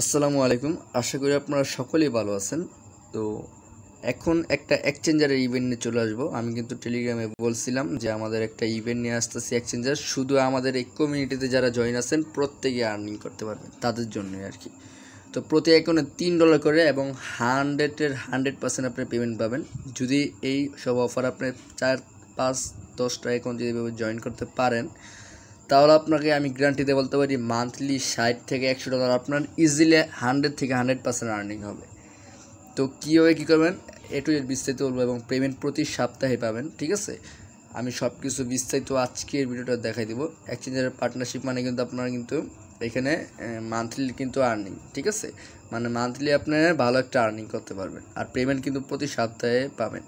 আসসালামু আলাইকুম। আশা করি আপনারা সকলেই ভালো আছেন। তো এখন একটা এক্সচেঞ্জারের ইভেন্ট নিয়ে চলে আসব। আমি কিন্তু টেলিগ্রামে বলছিলাম যে আমাদের একটা ইভেন্ট নিয়ে আসতেছি এক্সচেঞ্জার শুধু আমাদের এই কমিউনিটিতে যারা জয়েন আছেন, প্রত্যেকে আর্নিং করতে পারবেন তাদের জন্যই আর কি। তো প্রতি অ্যাকাউন্টে তিন ডলার করে এবং হান্ড্রেডের হান্ড্রেড পার্সেন্ট আপনি পেমেন্ট পাবেন। যদি এই সব অফার আপনি চার, পাঁচ, দশটা অ্যাকাউন্ট যদি জয়েন করতে পারেন তাহলে আপনাকে আমি গ্যারান্টিতে বলতে পারি মান্থলি ষাট থেকে একশো ডলার আপনার ইজিলি হান্ড্রেড থেকে হান্ড্রেড পার্সেন্ট আর্নিং হবে। তো কীভাবে কী করবেন? এটু এর বিস্তারিত বলব এবং পেমেন্ট প্রতি সপ্তাহে পাবেন, ঠিক আছে? আমি সব কিছু বিস্তারিত আজকের ভিডিওটা দেখাই দিব। এক্সচেঞ্জের পার্টনারশিপ মানে কিন্তু আপনার কিন্তু এখানে মান্থলি কিন্তু আর্নিং ঠিক আছে? মানে মান্থলি আপনার ভালো একটা আর্নিং করতে পারবেন। আর পেমেন্ট কিন্তু প্রতি সপ্তাহে পাবেন।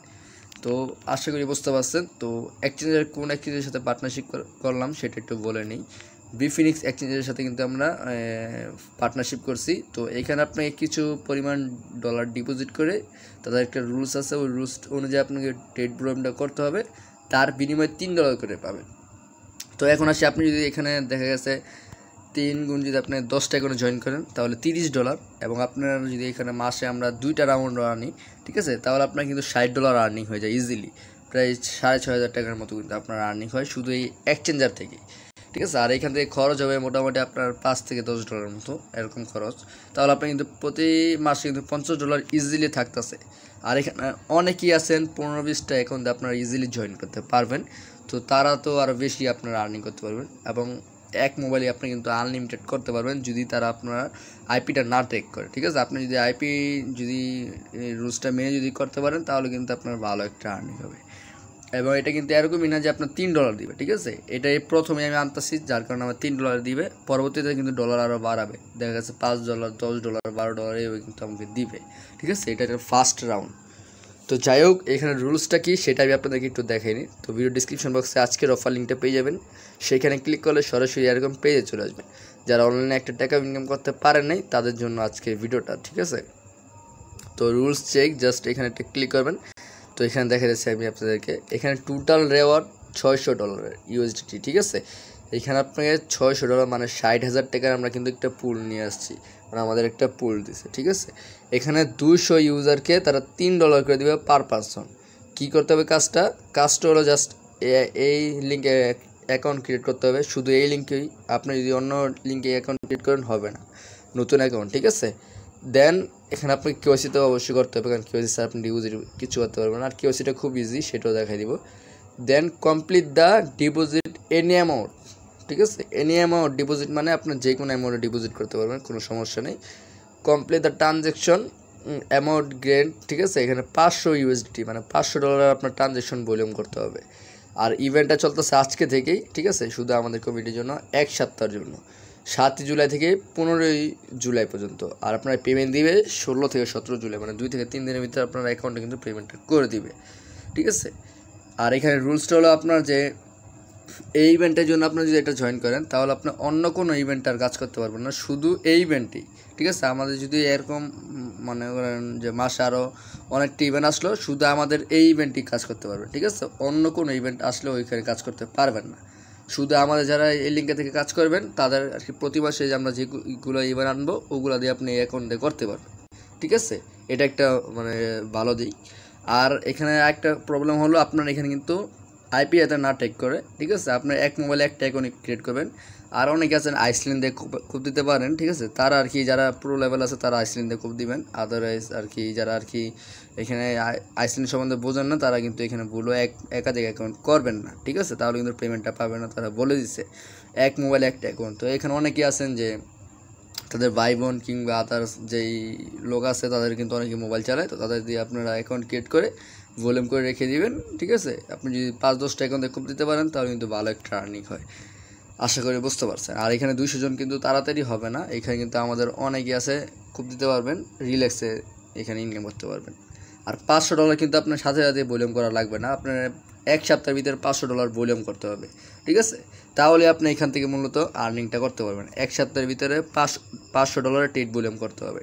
তো আশা করি বুঝতে পারছেন। তো এক্সচেঞ্জের কোন এক্সচেঞ্জের সাথে পার্টনারশিপ করলাম সেটা একটু বলে নিই। বিফিনিক্স এক্সচেঞ্জের সাথে কিন্তু আমরা পার্টনারশিপ করছি। তো এখানে আপনাকে কিছু পরিমাণ ডলার ডিপোজিট করে তাদের একটা রুলস আছে, ওই রুলস অনুযায়ী আপনাকে ট্রেড প্রোগ্রামটা করতে হবে। তার বিনিময়ে তিন ডলার করে পাবেন। তো এখন আসি, আপনি যদি এখানে দেখা গেছে তিন গুণ যদি আপনি দশটা করে জয়েন করেন, তাহলে তিরিশ ডলার এবং আপনার যদি এখানে মাসে আমরা দুইটা রাউন্ড আনি ঠিক আছে? তাহলে আপনার কিন্তু ষাট ডলার আর্নিং হয়ে যায় ইজিলি প্রায় সাড়ে ছয় হাজার টাকার মতো কিন্তু আপনার আর্নিং হয় শুধু এই এক্সচেঞ্জার থেকে ঠিক আছে? আর এখান থেকে খরচ হবে মোটামুটি আপনার পাঁচ থেকে দশ ডলার মতো, এরকম খরচ। তাহলে আপনি কিন্তু প্রতি মাসে কিন্তু পঞ্চাশ ডলার ইজিলি থাকতেছে। আর এখানে অনেকেই আছেন, পনেরো বিশটা এখন আপনারা ইজিলি জয়েন করতে পারবেন। তো তারা তো আরও বেশি আপনারা আর্নিং করতে পারবেন। এবং এক মোবাইলে আপনি কিন্তু আনলিমিটেড করতে পারবেন যদি তারা আপনার আইপিটা না টেক করে, ঠিক আছে? আপনি যদি আইপি যদি রুলসটা মেনে যদি করতে পারেন, তাহলে কিন্তু আপনার ভালো একটা আর্নিং হবে। এবং এটা কিন্তু এরকমই না যে আপনার তিন ডলার দিবে, ঠিক আছে? এটাই প্রথমে আমি আনতেছি, যার কারণে আমার তিন ডলার দিবে। পরবর্তীতে কিন্তু ডলার আরও বাড়াবে। দেখা গেছে পাঁচ ডলার দশ ডলার বারো ডলার এইভাবে কিন্তু আমাকে দিবে, ঠিক আছে? এটা একটা ফার্স্ট রাউন্ড তো যাই হোক, এখানে রুলসটা কি সেটা আমি আপনাদেরকে একটু দেখাইনি। তো ভিডিও ডিসক্রিপশন বক্সে আজকের অফার লিঙ্কটা পেয়ে যাবেন। সেখানে ক্লিক করলে সরাসরি এরকম পেজে চলে আসবে। যারা অনলাইনে একটা টাকা ইনকাম করতে পারেন নাই, তাদের জন্য আজকে ভিডিওটা ঠিক আছে? তো রুলস চেক জাস্ট এখানে একটা ক্লিক করবেন। তো এখানে দেখা যাচ্ছে আমি আপনাদেরকে, এখানে টোটাল রেওয়ার্ড ছয়শো ডলারের ইউএসডিটি ঠিক আছে? এখানে আপনাকে ছয়শো ডলার মানে ষাট হাজার টাকার আমরা কিন্তু একটা পুল নিয়ে আসছি। মানে আমাদের একটা পুল দিছে, ঠিক আছে? এখানে দুশো ইউজারকে তারা তিন ডলার করে দেবে পার পারসন কী করতে হবে কাজটা? কাজটা হলো জাস্ট এই লিঙ্কে অ্যাকাউন্ট ক্রিয়েট করতে হবে। শুধু এই লিঙ্কেই আপনি যদি অন্য লিঙ্কে অ্যাকাউন্ট ক্রিয়েট করেন, হবে না। নতুন অ্যাকাউন্ট ঠিক আছে? দেন এখানে আপনি কেওসি তো অবশ্যই করতে হবে, কারণ কেওসি স্যার আপনি ডিপোজিট কিছু করতে পারবেন আর কেওসিটা খুব ইজি সেটাও দেখাই দিব। Then complete the deposit any amount ঠিক আছে? এনি অ্যামাউন্ট ডিপোজিট মানে আপনার যে কোনো অ্যামাউন্টে ডিপোজিট করতে পারবেন, কোনো সমস্যা নেই। Complete the transaction amount grant ঠিক আছে? এখানে পাঁচশো ইউএসডি মানে পাঁচশো ডলার আপনার ট্রানজ্যাকশন ভলিউম করতে হবে। আর ইভেন্টটা চলতেছে আজকে থেকেই, ঠিক আছে? শুধু আমাদের কমিটির জন্য, এক সপ্তাহের জন্য। সাতই জুলাই থেকে পনেরোই জুলাই পর্যন্ত। আর আপনার পেমেন্ট দিবে ষোলো থেকে সতেরো জুলাই মানে দুই থেকে তিন দিনের ভিতরে আপনার অ্যাকাউন্টে কিন্তু পেমেন্টটা করে দিবে। ঠিক আছে? আর এখানে রুলসটা হলো আপনার যে এই ইভেন্টের জন্য আপনার যদি এটা জয়েন করেন, তাহলে আপনি অন্য কোনো ইভেন্ট আর কাজ করতে পারবেন না, শুধু এই ইভেন্টেই ঠিক আছে? আমাদের যদি এরকম, মনে করেন যে মাসে আরও অনেকটা ইভেন্ট আসলো, শুধু আমাদের এই ইভেন্টই কাজ করতে পারবেন ঠিক আছে? অন্য কোনো ইভেন্ট আসলে ওইখানে কাজ করতে পারবেন না। শুধু আমাদের যারা এই লিঙ্কে থেকে কাজ করবেন, তাদের আর কি প্রতি মাসে যে আমরা যেগুলো ইভেন্ট আনব, ওগুলো দিয়ে আপনি অ্যাকাউন্টে করতে পারবেন, ঠিক আছে? এটা একটা মানে ভালো দিক। আর এখানে একটা প্রবলেম হলো, আপনার এখানে কিন্তু আইপি এতে না টেক করে, ঠিক আছে? আপনার এক মোবাইলে একটা অ্যাকাউন্ট ক্রিয়েট করবেন। আর অনেকে আছেন আইসল্যান্ড দিয়ে খুব দিতে পারেন, ঠিক আছে? তারা আর কি যারা প্রো লেভেল আছে, তারা আইসল্যান্ড দিয়ে খুব দিবেন। আদারওয়াইজ আর কি যারা আর কি এখানে আইসল্যান্ড সম্বন্ধে বোঝেন না, তারা কিন্তু এখানে ভুলো এক, একাধিক অ্যাকাউন্ট করবেন না, ঠিক আছে? তাহলে কিন্তু পেমেন্টটা পাবে না, তারা বলে দিচ্ছে এক মোবাইলে একটা অ্যাকাউন্ট তো এখানে অনেকেই আছেন যে তাদের ভাই বোন কিংবা আদার্স যেই লোক আছে, তাদের কিন্তু অনেকে মোবাইল চালায়। তো তাদের দিয়ে আপনারা অ্যাকাউন্ট ক্রিয়েট করে ভলিউম করে রেখে দিবেন, ঠিক আছে? আপনি যদি পাঁচ, দশটা অ্যাকাউন্টে খুব দিতে পারেন, তাহলে কিন্তু ভালো একটা আর্নিং হয়। আশা করি বুঝতে পারছেন। আর এখানে দুইশো জন কিন্তু তাড়াতাড়ি হবে না। এখানে কিন্তু আমাদের অনেকে আছে, খুব দিতে পারবেন রিল্যাক্সে এখানে ইনকাম করতে পারবেন। আর পাঁচশো ডলার কিন্তু আপনার সাথে সাথে ভলিউম করা লাগবে না। আপনার এক সপ্তাহের ভিতরে পাঁচশো ডলার ভলিউম করতে হবে, ঠিক আছে? তাহলে আপনি এখান থেকে মূলত আর্নিংটা করতে পারবেন। এক সপ্তাহের ভিতরে পাঁচ, পাঁচশো ডলারের টেট ভলিউম করতে হবে।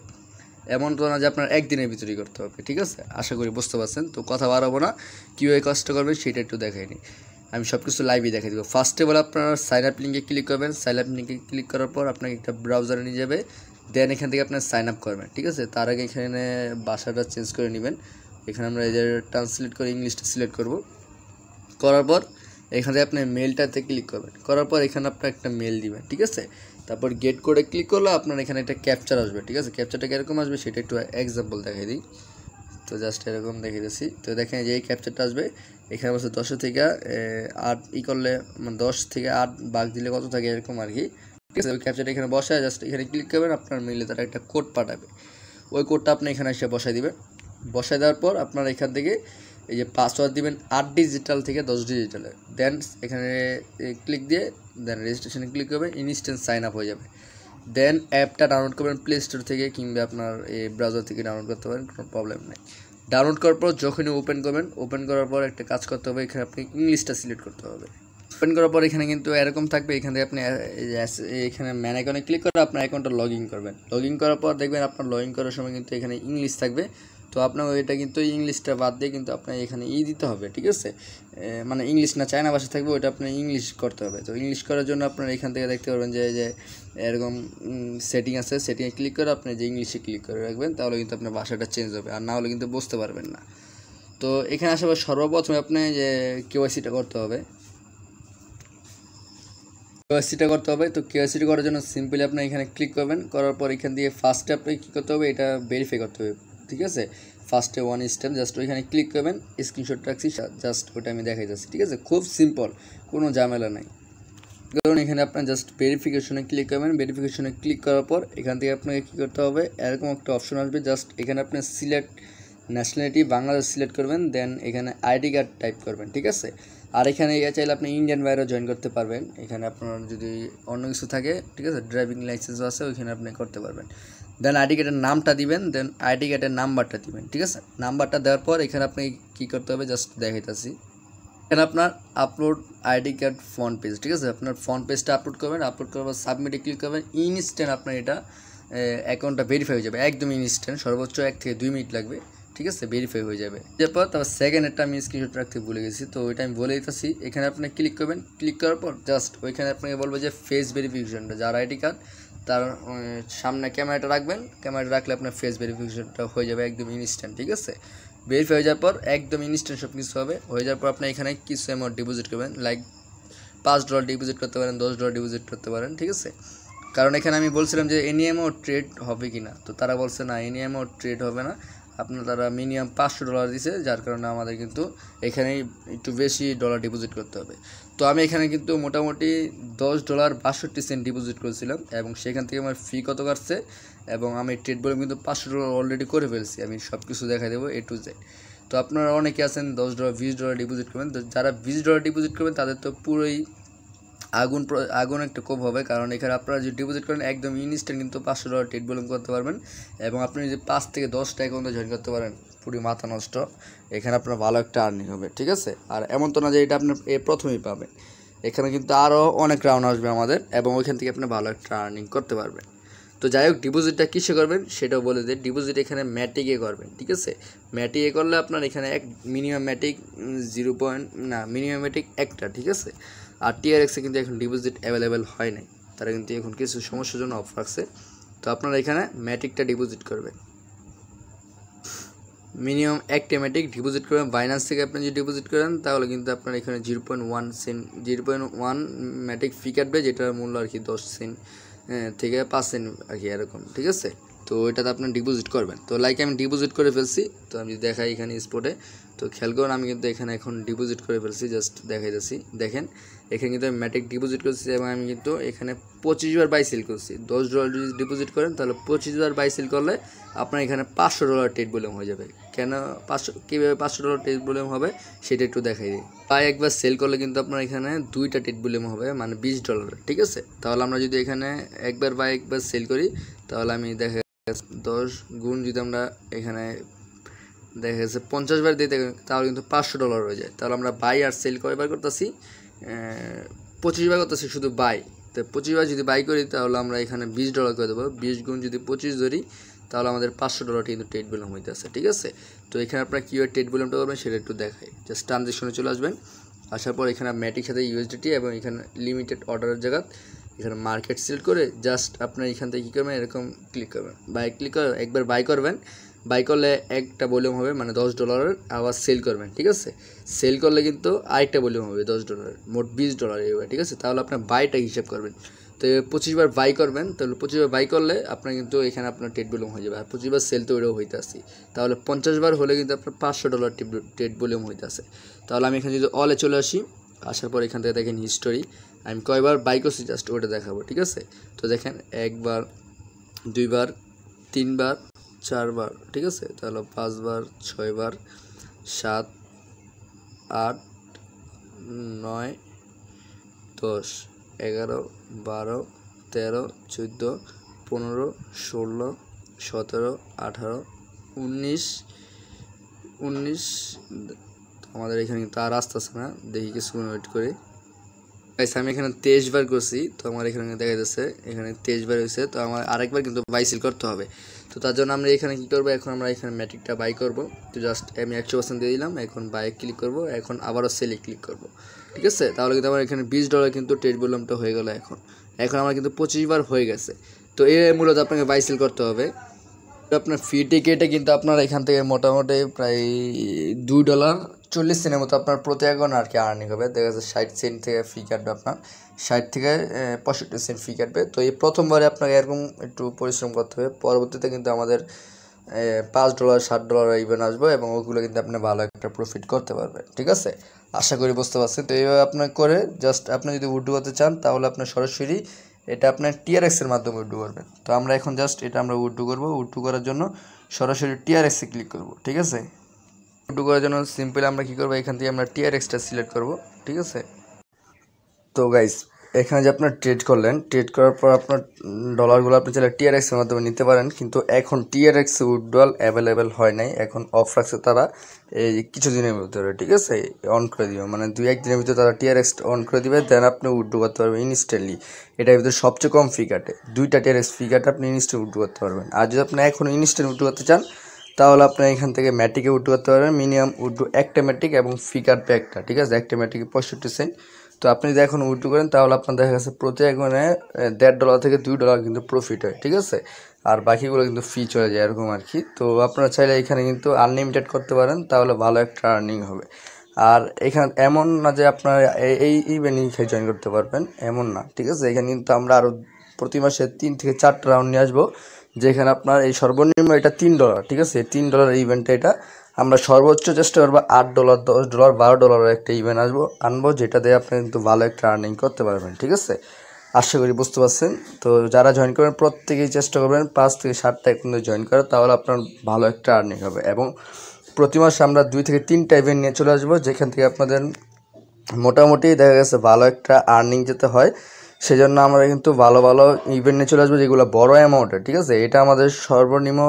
এমন তো না যে আপনার একদিনের ভিতরেই করতে হবে, ঠিক আছে? আশা করি বুঝতে পারছেন। তো কথা বাড়াবো না, কীভাবে কাজটা করবেন সেটা একটু দেখাইনি আমি সব কিছু লাইভই দেখাই দেবো। ফার্স্টে বলে আপনার সাইন আপ লিঙ্কে ক্লিক করবেন। সাইন আপ লিঙ্কে ক্লিক করার পর আপনাকে একটা ব্রাউজারে নিয়ে যাবে। দেন এখান থেকে আপনার সাইন আপ করবেন, ঠিক আছে? তার আগে এখানে ভাষাটা চেঞ্জ করে নেবেন। এখানে আমরা যে ট্রান্সলেট করে ইংলিশটা সিলেক্ট করব। করার পর এখান আপনি মেলটাতে ক্লিক করবেন। করার পর এখানে আপনার একটা মেল দিবেন, ঠিক আছে? তারপর গেট কোডে ক্লিক করলে আপনার এখানে একটা ক্যাপচার আসবে, ঠিক আছে? ক্যাপচারটা কীরকম আসবে? সেটা একটু এক্সাম্পল দেখাই দিই। তো জাস্ট এরকম দেখে দিচ্ছি। তো দেখেন যে এই ক্যাপচারটা আসবে, এখানে বসে দশে থেকে আট ই করলে মানে দশ থেকে আট বাঘ দিলে কত থাকে এরকম আর কি। ঠিক আছে? ক্যাপচারটা এখানে বসায় জাস্ট এখানে ক্লিক করবেন, আপনার মিলে তারা একটা কোড পাঠাবে। ওই কোডটা আপনি এখানে এসে বসাই দিবেন। বসাই দেওয়ার পর আপনার এখান থেকে এই যে পাসওয়ার্ড দিবেন আট ডিজিটাল থেকে দশ ডিজিটালে দেন এখানে ক্লিক দিয়ে দেন রেজিস্ট্রেশনে ক্লিক করবেন ইনস্ট্যান্ট সাইন আপ হয়ে যাবে। দেন অ্যাপটা ডাউনলোড করবেন প্লে স্টোর থেকে কিংবা আপনার এই ব্রাউজার থেকে ডাউনলোড করতে পারেন, কোনো প্রবলেম নেই। ডাউনলোড করার পর যখনই ওপেন করবেন ওপেন করার পর একটা কাজ করতে হবে, এখানে আপনি ইংলিশটা সিলেক্ট করতে হবে। ওপেন করার পর এখানে কিন্তু এরকম থাকবে, এখান থেকে আপনি এখানে ম্যান অ্যাকাউন্টে ক্লিক করে আপনার অ্যাকাউন্টটা লগ ইন করবেন। লগ ইন করার পর দেখবেন আপনার লগ ইন করার সময় কিন্তু এখানে ইংলিশ থাকবে। তো আপনার এটা কিন্তু ইংলিশটা বাদ দিয়ে কিন্তু আপনার এখানে ই দিতে হবে, ঠিক আছে? মানে ইংলিশ না চায়না ভাষা থাকবে ওটা আপনার ইংলিশ করতে হবে। তো ইংলিশ করার জন্য আপনার এখান থেকে দেখতে পারবেন যে যে এরকম সেটিং আছে সেটিংয়ে ক্লিক করে আপনি যে ইংলিশে ক্লিক করে রাখবেন, তাহলে কিন্তু আপনার ভাষাটা চেঞ্জ হবে, আর না হলে কিন্তু বুঝতে পারবেন না। তো এখানে আসার সর্বপ্রথমে আপনি যে কেওয়াইসিটা করতে হবে কেওয়াইসিটা করতে হবে। তো কেওয়াইসিটা করার জন্য সিম্পলি আপনি এখানে ক্লিক করবেন, করার পর এখান দিয়ে ফার্স্টে আপনি কী করতে হবে, এটা ভেরিফাই করতে হবে। ঠিক আছে? ফার্স্টে ওয়ান স্টেপ জাস্ট ওইখানে ক্লিক করবেন স্ক্রিনশট রাখছি জাস্ট ওটা আমি দেখাই যাচ্ছি, ঠিক আছে? খুব সিম্পল কোনো ঝামেলা নাই। ধরুন এখানে আপনার জাস্ট ভেরিফিকেশনে ক্লিক করবেন ভেরিফিকেশনে ক্লিক করার পর এখান থেকে আপনাকে কী করতে হবে? এরকম একটা অপশন আসবে জাস্ট এখানে আপনি সিলেক্ট ন্যাশনালিটি বাংলাদেশ সিলেক্ট করবেন দেন এখানে আইডি কার্ড টাইপ করবেন, ঠিক আছে? আর এখানে চাইলে আপনি ইন্ডিয়ান বাইরেও জয়েন করতে পারবেন। এখানে আপনার যদি অন্য কিছু থাকে, ঠিক আছে? ড্রাইভিং লাইসেন্সও আছে, ওইখানে আপনি করতে পারবেন। দেন আইডি কার্ডের নামটা দিবেন দেন আইডি কার্ডের নাম্বারটা দিবেন, ঠিক আছে? নাম্বারটা দেওয়ার পর এখানে আপনি কী করতে হবে? জাস্ট দেখাইতেছি। এখানে আপনার upload ID card front page ঠিক আছে? আপনার ফ্রন্ট পেজটা আপলোড করবেন আপলোড করার পর সাবমিটে ক্লিক করবেন ইনস্ট্যান্ট আপনার এটা অ্যাকাউন্টটা ভেরিফাই হয়ে যাবে, একদম ইনস্ট্যান্ট সর্বোচ্চ এক থেকে দুই মিনিট লাগবে, ঠিক আছে? ভেরিফাই হয়ে যাবে। এরপর তারপর সেকেন্ড একটা আমি স্ক্রিনশট রাখতে ভুলে গেছি, তো ওইটা আমি বলে দিতেছি। এখানে আপনি ক্লিক করবেন ক্লিক করার পর জাস্ট ওইখানে আপনাকে বলব যে ফেস ভেরিফিকেশনটা যার আইডি কার্ড তার সামনে ক্যামেরাটা রাখবেন। ক্যামেরাটা রাখলে আপনার ফেস ভেরিফিকেশনটা হয়ে যাবে একদম ইনস্ট্যান্ট ঠিক আছে? ভেরিফাই হয়ে যাওয়ার পর একদম ইনস্ট্যান্ট সব কিছু হবে। হয়ে যাওয়ার পর আপনি এখানে কিছু অ্যামাউন্ট ডিপোজিট করবেন লাইক পাঁচ ডলার ডিপোজিট করতে পারেন, দশ ডলার ডিপোজিট করতে পারেন, ঠিক আছে? কারণ এখানে আমি বলছিলাম যে এনিএমও ট্রেড হবে কি না তো তারা বলছে না এনিএমও ট্রেড হবে না। আপনার তারা মিনিমাম পাঁচশো ডলার দিছে, যার কারণে আমাদের কিন্তু এখানেই একটু বেশি ডলার ডিপোজিট করতে হবে। তো আমি এখানে কিন্তু মোটামুটি দশ ডলার বাষট্টি সেন্ট ডিপোজিট করেছিলাম এবং সেখান থেকে আমার ফি কত কাটছে এবং আমি ট্রেড বলে কিন্তু পাঁচশো ডলার অলরেডি করে ফেলছি। আমি সব কিছু দেখা দেবো এ টু জেড তো আপনারা অনেকে আছেন দশ ডলার বিশ ডলার ডিপোজিট করবেন। তো যারা বিশ ডলার ডিপোজিট করবেন, তাদের তো পুরোই আগুন আগুন একটা কোপ হবে, কারণ এখানে আপনারা যদি ডিপোজিট করেন, একদম ইনস্ট্যান্ট কিন্তু পাঁচশো ডলার টেট বোলিং করতে পারবেন। এবং আপনি যদি পাঁচ থেকে দশটা অ্যাকাউন্টে জয়েন করতে পারেন, পুরি মাথা নষ্ট, এখানে আপনার ভালো একটা আর্নিং হবে, ঠিক আছে? আর এমন তো না যে এটা আপনার এ প্রথমেই পাবেন। এখানে কিন্তু আরও অনেক রাউন্ড আসবে আমাদের, এবং ওইখান থেকে আপনি ভালো একটা আর্নিং করতে পারবেন। তো যাই হোক ডিপোজিটটা কিসে করবেন, সেটাও বলে দিই। ডিপোজিট এখানে ম্যাটিকে করবেন, ঠিক আছে? ম্যাটিকে করলে আপনার এখানে এক মিনিমাম ম্যাটিক জিরো পয়েন্ট না মিনিমাম ম্যাটিক একটা, ঠিক আছে? আর টিআরএক্সে কিন্তু এখন ডিপোজিট অ্যাভেলেবেল হয় নাই। তারা কিন্তু এখন কিছু সমস্যার জন্য অফ রাখছে। তো আপনারা এখানে ম্যাটিকটা ডিপোজিট করবেন। মিনিমাম একটা ম্যাটিক ডিপোজিট করবেন। বাইন্যান্স থেকে আপনি যদি ডিপোজিট করেন, তাহলে কিন্তু আপনার এখানে zero point one cent zero point one Matic fee কাটবে, যেটার মূল্য আর কি দশ সেন্ট থেকে পাঁচ সেন্ট আর কি এরকম, ঠিক আছে? তো এটাতে আপনি ডিপোজিট করবেন। তো লাইক আমি ডিপোজিট করে ফেলছি। তো আমি দেখাই এখানে স্পটে তো খেয়াল করুন, আমি কিন্তু এখানে এখন ডিপোজিট করে ফেলছি জাস্ট দেখাই যাচ্ছি দেখেন, এখানে কিন্তু আমি ম্যাটিক ডিপোজিট করছি এবং আমি কিন্তু এখানে পঁচিশ বার বাই সেল করছি। দশ ডলার যদি ডিপোজিট করেন, তাহলে পঁচিশ বার বাই সেল করলে আপনার এখানে পাঁচশো ডলার টেট ভলিউম হয়ে যাবে। কেন পাঁচশো, কীভাবে পাঁচশো ডলার টেট ভলিউম হবে, সেটা একটু দেখাই দিই। বাই একবার সেল করলে কিন্তু আপনার এখানে দুইটা টেট ভলিউম হবে মানে বিশ ডলার ঠিক আছে? তাহলে আমরা যদি এখানে একবার বাই একবার সেল করি, তাহলে আমি দেখা দশ গুণ যদি আমরা এখানে দেখা গেছে পঞ্চাশ বার দিতে তাহলে কিন্তু পাঁচশো ডলার হয়ে যায়। তাহলে আমরা বাই আর সেল কয়বার করতেছি? পঁচিশ বার করতেছি শুধু বাই তো পঁচিশ বার যদি বাই করি, তাহলে আমরা এখানে বিশ ডলার করে দেবো। বিশ গুণ যদি পঁচিশ ধরি, তাহলে আমাদের পাঁচশো ডলার কিন্তু ভলিউম হইতে আছে ঠিক আছে? তো এখানে আপনারা কীভাবে টেট ভলিউমটা করবেন সেটা একটু দেখাই। জাস্ট ট্রানজেকশনে চলে আসবেন। আসার পর এখানে ম্যাটিক সাথে ইউএসডিটি এবং এখানে লিমিটেড অর্ডারের জায়গা। এখানে মার্কেট সিলেক্ট করে জাস্ট আপনার এখান থেকে কী করবেন? এরকম ক্লিক করবেন। বাই ক্লিক করে একবার বাই করবেন। বাই করলে একটা ভলিউম হবে মানে দশ ডলারের আবার সেল করবেন, ঠিক আছে? সেল করলে কিন্তু আরেকটা ভলিউম হবে দশ ডলারের, মোট বিশ ডলার হবে ঠিক আছে? তাহলে আপনার বাইটা হিসাব করবেন। তো পঁচিশ বার বাই করবেন, তাহলে পঁচিশ বার বাই করলে আপনার কিন্তু এখানে আপনার টেট ভলিউম হয়ে যাবে। আর পঁচিশ বার সেল তো ওইটাও হইতে আসি তাহলে পঞ্চাশ বার হলে কিন্তু আপনার পাঁচশো ডলার টেট ভলিউম হইতে আসে তাহলে আমি এখানে যদি অলে চলে আসি, আসার পর এখান থেকে দেখেন হিস্টোরি আমি কয়বার বাই করছি জাস্ট ওটা দেখাবো, ঠিক আছে? তো দেখেন একবার, দুইবার, তিনবার চারবার, ঠিক আছে? তাহলে পাঁচবার, ছয়বার, সাত, আট, নয়, দশ, এগারো, বারো, তেরো, চোদ্দ, পনেরো, ষোলো, সতেরো, আঠারো, উনিশ উনিশ, আমাদের এখানে আর আসতেছে না, দেখি কিছুক্ষণ ওয়েট করে। গাইস আমি এখানে তেইশ বার করছি, তো আমার এখানে দেখা যাচ্ছে এখানে তেইশ বার হয়েছে তো আমার আরেকবার কিন্তু বাইসিল করতে হবে। তো তার জন্য আমরা এখানে কী করব? এখন আমরা এখানে ম্যাট্রিকটা বাই করব। তো জাস্ট আমি একশো পার্সেন্ট দিয়ে দিলাম। এখন বাই ক্লিক করব। এখন আবারও সেলে ক্লিক করব। ঠিক আছে? তাহলে কিন্তু আমার এখানে বিশ ডলার কিন্তু ট্রেড ভলিউমটা হয়ে গেল এখন। এখন আমার কিন্তু পঁচিশ বার হয়ে গেছে। তো এর মূলত আপনাকে বাই সেল করতে হবে। আপনার ফি টিকেটে কিন্তু আপনার এখান থেকে মোটামুটি প্রায় দুই ডলার চল্লিশ সেন্টের মতো আপনার প্রতি এখন আর কি আর্নিং হবে। দেখা যাচ্ছে ষাট সেন্ট থেকে ফি কাটবে আপনার। ষাট থেকে পঁয়ষট্টি সেন্ট ফি কাটবে। তো এই প্রথমবারে আপনাকে এরকম একটু পরিশ্রম করতে হবে। পরবর্তীতে কিন্তু আমাদের পাঁচ ডলার ষাট ডলার ইভেন আসব এবং ওগুলো কিন্তু আপনি ভালো একটা প্রফিট করতে পারবেন। ঠিক আছে? আশা করি বুঝতে পারছেন। তো এইভাবে আপনার করে জাস্ট আপনি যদি উড্ডু করতে চান, তাহলে আপনার সরাসরি এটা আপনার টিআরএক্সের মাধ্যমে উড্ডু করবেন। তো আমরা এখন জাস্ট এটা আমরা উড্ডু করব। উড্ডু করার জন্য সরাসরি টিআরএক্সে ক্লিক করব। ঠিক আছে? উড্ডু করার জন্য সিম্পল আমরা কী করব? এখান থেকে আমরা টিআরএক্সটা সিলেক্ট করব, ঠিক আছে? তো গাইস এখানে যে আপনার ট্রেড করলেন ট্রেড করার পর আপনার ডলারগুলো আপনি চাইলে টিআরএক্সের মাধ্যমে নিতে পারেন, কিন্তু এখন টিআরএক্স উইড্রল অ্যাভেলেবেল হয় নাই, এখন অফ রাখছে তারা, এই কিছুদিনের ভিতরে, ঠিক আছে? অন করে দিবে মানে দুই একদিনের ভিতরে তারা টিআরএক্স অন করে দিবে দেন আপনি উইড্রো করতে পারবেন ইনস্ট্যান্টলি এটার ভিতরে সবচেয়ে কম ফি কাটে দুইটা টিআরএক্স ফি কাটে আপনি ইনস্ট্যান্ট উইড্রো করতে পারবেন। আর যদি আপনি এখন ইনস্ট্যান্ট উইড্রো করতে চান তাহলে আপনি এখান থেকে ম্যাটিকে উইড্রো করতে পারবেন। মিনিমাম উইড্রো একটা ম্যাটিক এবং ফি কাটবে একটা ঠিক আছে? একটা ম্যাটিকে পঁয়ষট্টি সেন্ট তো আপনি যদি এখন উইড্রো করেন, তাহলে আপনার দেখা গেছে প্রতি একজনে, দেড় ডলার থেকে দুই ডলার কিন্তু প্রফিট হয়, ঠিক আছে? আর বাকিগুলো কিন্তু ফি চলে যায়, এরকম আর কি। তো আপনারা চাইলে এখানে কিন্তু আনলিমিটেড করতে পারেন, তাহলে ভালো একটা আর্নিং হবে। আর এখানে, এমন না যে আপনার এই ইভেন্টিং খেয়ে জয়েন করতে পারবেন, এমন না, ঠিক আছে? এখানে কিন্তু আমরা আরও প্রতি মাসে তিন থেকে চারটা রাউন্ড নিয়ে আসব। যেখানে আপনার এই সর্বনিম্ন এটা তিন ডলার ঠিক আছে? তিন ডলার ইভেন্টটা এটা আমরা সর্বোচ্চ চেষ্টা করব আট ডলার দশ ডলার বারো ডলারের একটা ইভেন্ট আসব, আনব, যেটা দিয়ে আপনি কিন্তু ভালো একটা আর্নিং করতে পারবেন, ঠিক আছে? আশা করি বুঝতে পারছেন? তো যারা জয়েন করবেন, প্রত্যেকেই চেষ্টা করবেন পাঁচ থেকে সাতটা কিন্তু জয়েন করে, তাহলে আপনার ভালো একটা আর্নিং হবে। এবং প্রতি মাসে আমরা দুই থেকে তিনটা ইভেন্ট নিয়ে চলে আসব, যেখান থেকে আপনাদের মোটামুটি দেখা গেছে ভালো একটা আর্নিং যেতে হয়। সেজন্য আমরা কিন্তু ভালো ভালো ইভেন্ট চলে আসব যেগুলো বড় অ্যামাউন্টের ঠিক আছে? এটা আমাদের সর্বনিম্ন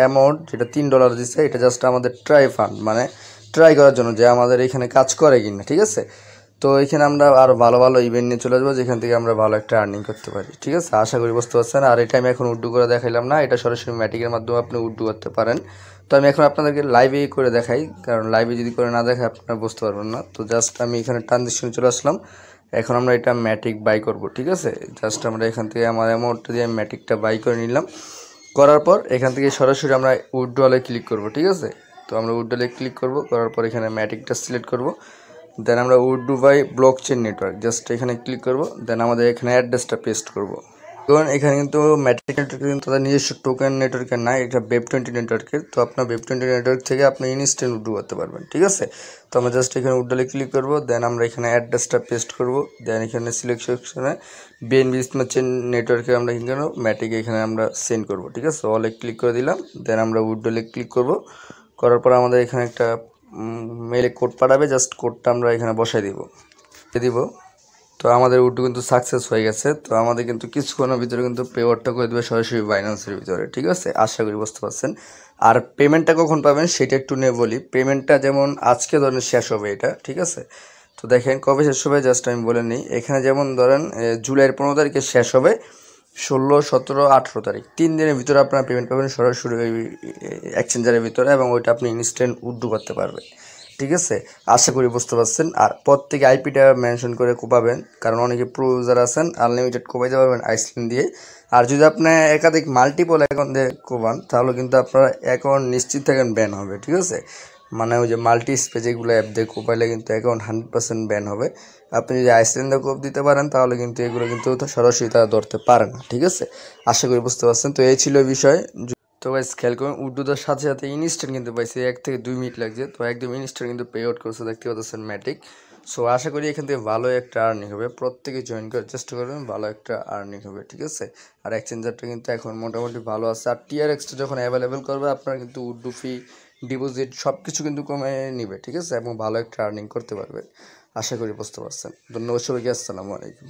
অ্যামাউন্ট যেটা তিন ডলার দিচ্ছে এটা জাস্ট আমাদের ট্রাই ফান্ড মানে ট্রাই করার জন্য যে আমাদের এখানে কাজ করে কিনা, ঠিক আছে? তো এখানে আমরা আরও ভালো ভালো ইভেন্ট নিয়ে চলে আসব, যেখান থেকে আমরা ভালো একটা আর্নিং করতে পারি, ঠিক আছে? আশা করি বুঝতে পারছেন। আর এটা আমি এখন উড্ডু করে দেখাইলাম না, এটা সরাসরি ম্যাটিকের মাধ্যমে আপনি উড্ডু করতে পারেন। তো আমি এখন আপনাদেরকে লাইভে করে দেখাই, কারণ লাইভে যদি করে না দেখায় আপনারা বুঝতে পারবেন না। তো জাস্ট আমি এখানে ট্রানজেকশনে চলে আসলাম। এখন আমরা এটা ম্যাটিক বাই করব, ঠিক আছে? জাস্ট আমরা এখান থেকে আমার অ্যামাউন্টটা দিয়ে ম্যাটিকটা বাই করে নিলাম। করার পর এখান থেকে সরাসরি আমরা উড্রলে ক্লিক করব, ঠিক আছে? তো আমরা উড্রলে ক্লিক করব, করার পর এখানে ম্যাটিকটা সিলেক্ট করব। দেন আমরা উড্ডু by blockchain network just এখানে ক্লিক করব। দেন আমাদের এখানে অ্যাড্রেসটা পেস্ট করব। কারণ এখানে কিন্তু ম্যাট্রিক নেটওয়ার্কের কিন্তু তাদের নিজস্ব টোকেন নেটওয়ার্কের না এটা বেব টোয়েন্টি নেটওয়ার্কের তো আপনার বেব টোয়েন্টি নেটওয়ার্ক থেকে আপনি ইনস্ট্যান্ট উড্ডু করতে পারবেন, ঠিক আছে? তো আমরা জাস্ট এখানে উড্ডালে ক্লিক করব দেন আমরা এখানে অ্যাড্রেসটা পেস্ট করব দেন এখানে সিলেকশনে বিএনবি স্মার্ট চেন নেটওয়ার্কে আমরা এখানে ম্যাটিকে এখানে আমরা সেন্ড করব, ঠিক আছে? অলে ক্লিক করে দিলাম দেন আমরা উড্ডালে ক্লিক করব। করার পর আমাদের এখানে একটা মেলে কোড পাঠাবে জাস্ট কোডটা আমরা এখানে বসাই দিব। দিব তো আমাদের উড্ডু কিন্তু সাকসেস হয়ে গেছে। তো আমাদের কিন্তু কিছুক্ষণের ভিতরে কিন্তু পেওয়ারটা করে দেবে সরাসরি বাইন্যান্সের ভিতরে, ঠিক আছে? আশা করি বুঝতে পারছেন। আর পেমেন্টটা কখন পাবেন সেটা একটু নিয়ে বলি। পেমেন্টটা যেমন আজকে ধরেন শেষ হবে এটা, ঠিক আছে? তো দেখেন কবে শেষ হবে জাস্ট আমি বলে নিই। এখানে যেমন ধরেন জুলাইয়ের পনেরো তারিখে শেষ হবে, ষোলো, সতেরো, আঠেরো তারিখ। তিন দিনের ভিতরে আপনারা পেমেন্ট পাবেন সরাসরি এক্সচেঞ্জারের ভিতরে এবং ওইটা আপনি ইনস্ট্যান্ট উড্ডু করতে পারবেন। ঠিক আছে? আশা করি বুঝতে পারছেন। আর প্রত্যেকে আইপিটা মেনশন করে কোপাবেন, কারণ অনেকে প্রো ইউজার আছেন আনলিমিটেড কোপাইতে পারবেন আইসক্রিম দিয়ে। আর যদি আপনি একাধিক মাল্টিপল অ্যাকাউন্ট দিয়ে কোপান, তাহলে কিন্তু আপনার অ্যাকাউন্ট নিশ্চিত থাকেন ব্যান হবে, ঠিক আছে? মানে ওই যে মাল্টি স্পেস যেগুলো অ্যাপ দিয়ে কোপাইলে কিন্তু অ্যাকাউন্ট হান্ড্রেড পার্সেন্ট ব্যান হবে। আপনি যদি আইসক্রিম দিয়ে কোপ দিতে পারেন, তাহলে কিন্তু এগুলো কিন্তু সরাসরি তারা ধরতে পারে না, ঠিক আছে? আশা করি বুঝতে পারছেন। তো এই ছিল বিষয়। তো গাইস খেয়াল করুন উর্দুদের সাথে সাথে ইনস্ট্যান্ট কিন্তু পাইছি, এক থেকে দুই মিনিট লাগছে। তো একদম ইনস্ট্যান্ট কিন্তু পে আউট করছে, দেখতে পাচ্ছেন ম্যাটিক সো আশা করি এখান থেকে ভালো একটা আর্নিং হবে। প্রত্যেকে জয়েন করার চেষ্টা করবেন, ভালো একটা আর্নিং হবে, ঠিক আছে? আর এক্সচেঞ্জারটা কিন্তু এখন মোটামুটি ভালো আছে। আর টিআর এক্সটা যখন অ্যাভেলেবেল করবে, আপনার কিন্তু উর্দু ফি ডিপোজিট সব কিছু কিন্তু কমে নিবে, ঠিক আছে? এবং ভালো একটা আর্নিং করতে পারবেন আশা করি বুঝতে পারছেন। ধন্যবাদ সবাইকে, আসসালামু আলাইকুম।